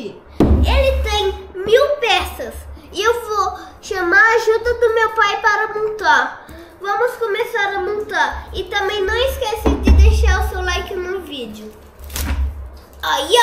Ele tem mil peças. E eu vou chamar a ajuda do meu pai para montar. Vamos começar a montar. E também não esquece de deixar o seu like no vídeo. Aí,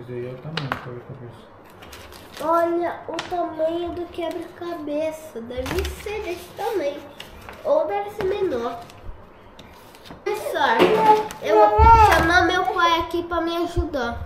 Esse aí é o tamanho do quebra-cabeça. Olha o tamanho do quebra-cabeça. Deve ser desse tamanho. Ou deve ser menor. Professor, eu vou chamar meu pai aqui para me ajudar.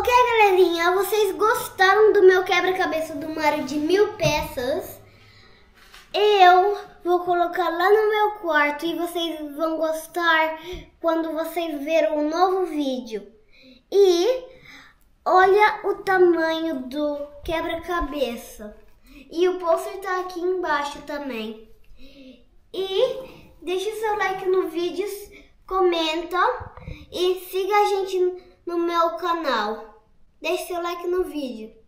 Ok, galerinha, vocês gostaram do meu quebra-cabeça do Mario de mil peças? Eu vou colocar lá no meu quarto e vocês vão gostar quando vocês verem o um novo vídeo. E olha o tamanho do quebra-cabeça. E o pôster tá aqui embaixo também. E deixe seu like no vídeo, comenta e siga a gente no meu canal. Deixe seu like no vídeo.